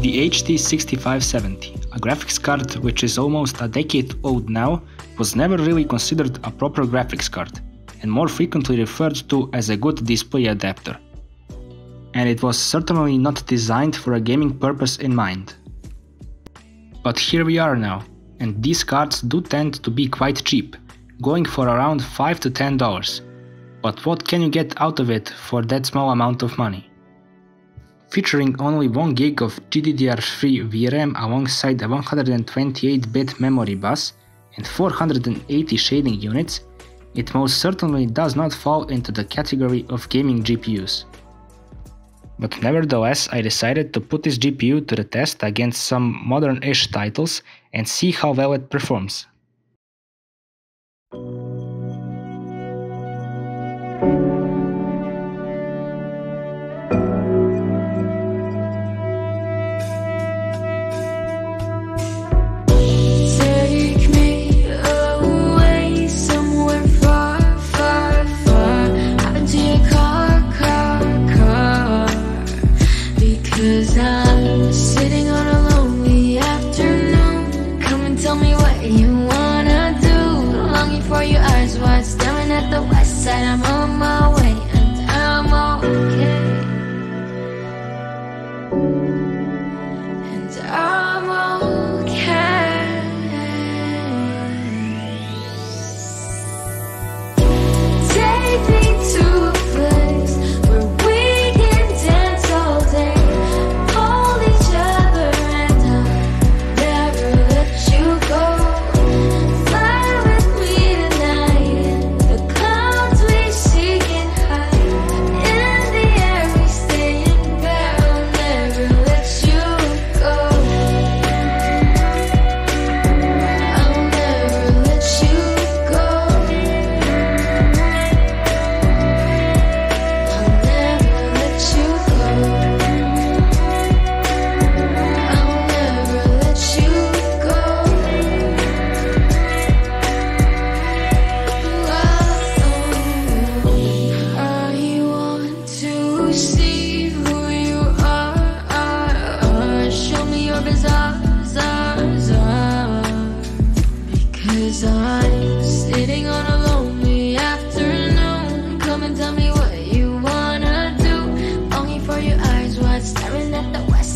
The HD 6570, a graphics card which is almost a decade old now, was never really considered a proper graphics card, and more frequently referred to as a good display adapter. And it was certainly not designed for a gaming purpose in mind. But here we are now, and these cards do tend to be quite cheap, going for around 5 to 10 dollars. But what can you get out of it for that small amount of money? featuring only 1 gig of GDDR3 VRAM alongside a 128-bit memory bus and 480 shading units, it most certainly does not fall into the category of gaming GPUs. But nevertheless, I decided to put this GPU to the test against some modern-ish titles and see how well it performs. Thank you.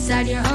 inside your own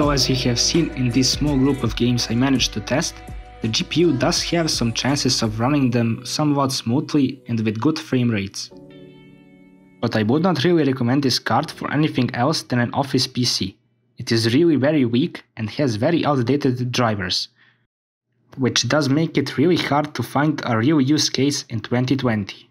So as you have seen in this small group of games I managed to test, the GPU does have some chances of running them somewhat smoothly and with good frame rates. But I would not really recommend this card for anything else than an office PC. It is really very weak and has very outdated drivers, which does make it really hard to find a real use case in 2020.